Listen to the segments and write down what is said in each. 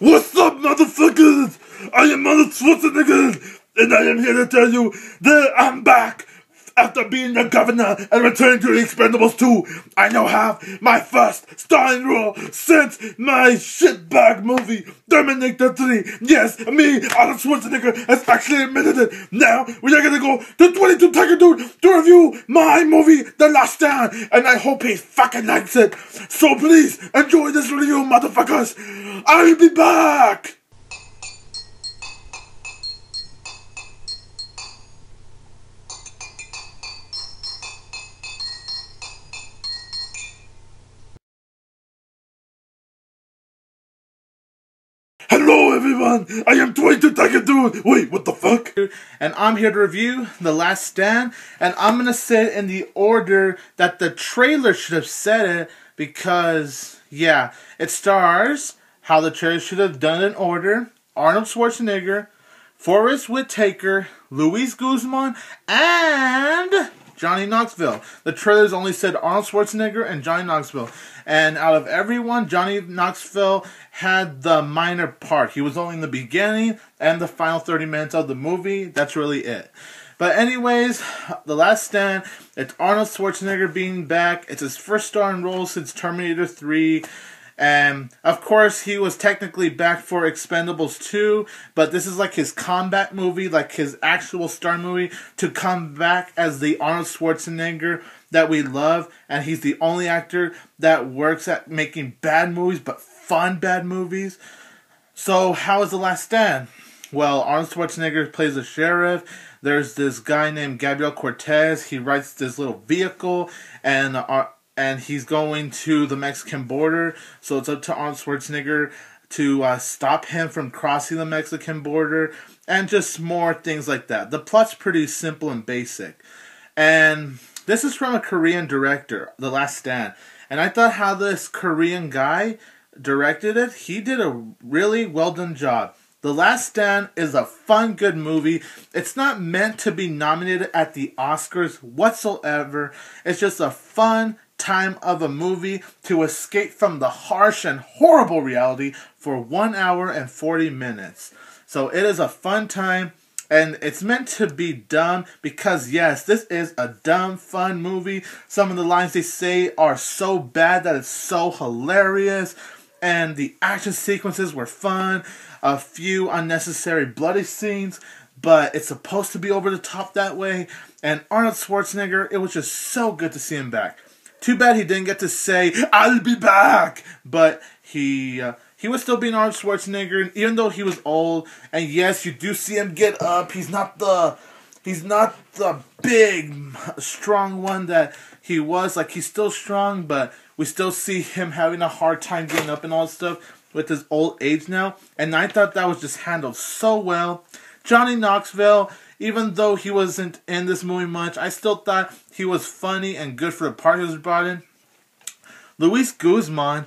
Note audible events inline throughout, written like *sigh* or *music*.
What's up, motherfuckers? I am Arnold Schwarzenegger, and I am here to tell you that I'm back. After being the governor and returning to the Expendables 2, I now have my first starring role since my shitbag movie, Terminator 3. Yes, me, Arnold Schwarzenegger, has actually admitted it. Now, we are gonna go to 22 Tiger Dude to review my movie, The Last Stand, and I hope he fucking likes it. So please, enjoy this review, motherfuckers. I'll be back! Hello everyone, I am 22 Tiger Dude. Wait, what the fuck? and I'm here to review The Last Stand, and I'm gonna say it in the order that the trailer should have said it because, yeah, it stars how the trailer should have done it in order Arnold Schwarzenegger, Forest Whitaker, Luis Guzman, and Johnny Knoxville. The trailers only said Arnold Schwarzenegger and Johnny Knoxville. And out of everyone, Johnny Knoxville had the minor part. He was only in the beginning and the final 30 minutes of the movie. That's really it. But anyways, The Last Stand, it's Arnold Schwarzenegger being back. It's his first starring role since Terminator 3. And of course, he was technically back for Expendables 2, but this is like his combat movie, like his actual star movie, to come back as the Arnold Schwarzenegger that we love. And he's the only actor that works at making bad movies, but fun bad movies. So, how is The Last Stand? Well, Arnold Schwarzenegger plays a sheriff. There's this guy named Gabriel Cortez. He rides this little vehicle, and uh, and he's going to the Mexican border. So it's up to Arnold Schwarzenegger to uh, stop him from crossing the Mexican border, and just more things like that. The plot's pretty simple and basic. And this is from a Korean director, The Last Stand. And I thought how this Korean guy directed it, he did a really well done job. The Last Stand is a fun, good movie. It's not meant to be nominated at the Oscars whatsoever. It's just a fun, time of a movie to escape from the harsh and horrible reality for one hour and 40 minutes. So it is a fun time and it's meant to be dumb because yes, this is a dumb fun movie. Some of the lines they say are so bad that it's so hilarious and the action sequences were fun. A few unnecessary bloody scenes, but it's supposed to be over the top that way. And Arnold Schwarzenegger, it was just so good to see him back. Too bad he didn't get to say "I'll be back," but he uh, he was still being Arnold Schwarzenegger, even though he was old. And yes, you do see him get up. He's not the he's not the big, strong one that he was. Like he's still strong, but we still see him having a hard time getting up and all that stuff with his old age now. And I thought that was just handled so well. Johnny Knoxville even though he wasn't in this movie much, I still thought he was funny and good for the part he was brought in. Luis Guzman,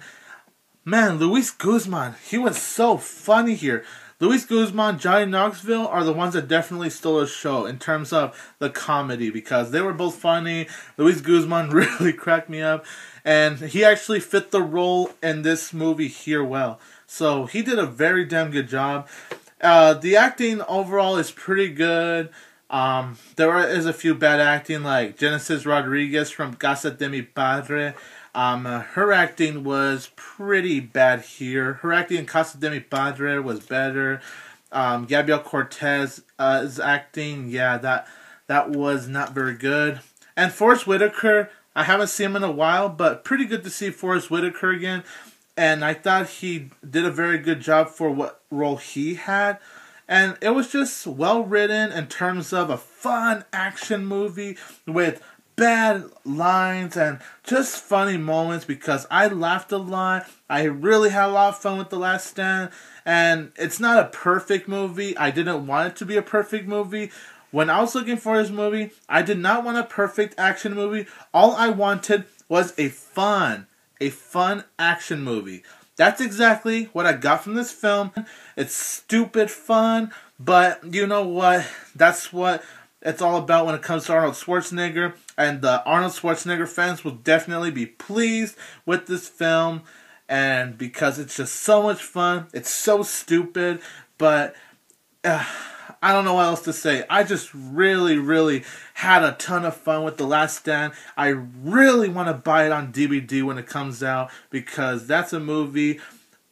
man, Luis Guzman, he was so funny here. Luis Guzman, Johnny Knoxville are the ones that definitely stole the show in terms of the comedy because they were both funny. Luis Guzman *laughs* really cracked me up, and he actually fit the role in this movie here well. So he did a very damn good job. Uh, the acting overall is pretty good. Um, there is a few bad acting, like Genesis Rodriguez from Casa de mi Padre. Um, uh, her acting was pretty bad here. Her acting in Casa de mi Padre was better. Um, Gabriel Cortez's uh, acting, yeah, that that was not very good. And Forest Whitaker, I haven't seen him in a while, but pretty good to see Forest Whitaker again and I thought he did a very good job for what role he had. And it was just well written in terms of a fun action movie with bad lines and just funny moments because I laughed a lot. I really had a lot of fun with The Last Stand. And it's not a perfect movie. I didn't want it to be a perfect movie. When I was looking for this movie, I did not want a perfect action movie. All I wanted was a fun, a fun action movie. That's exactly what I got from this film. It's stupid fun, but you know what? That's what it's all about when it comes to Arnold Schwarzenegger. And the Arnold Schwarzenegger fans will definitely be pleased with this film. and because it's just so much fun. It's so stupid, but uh, I don't know what else to say. I just really, really had a ton of fun with The Last Stand. I really want to buy it on DVD when it comes out because that's a movie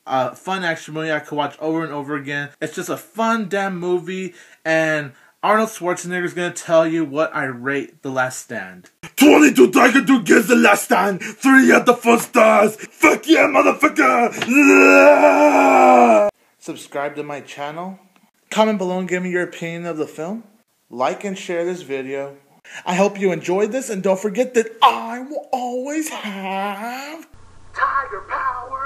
a fun action movie I could watch over and over again. It's just a fun damn movie, and Arnold Schwarzenegger is gonna tell you what I rate The Last Stand. 22 Tiger Dude gives The Last Stand 3 out of 4 stars. Fuck yeah, motherfucker! Subscribe to my channel. Comment below and give me your opinion of the film. Like and share this video. I hope you enjoyed this, and don't forget that I will always have Tiger Power.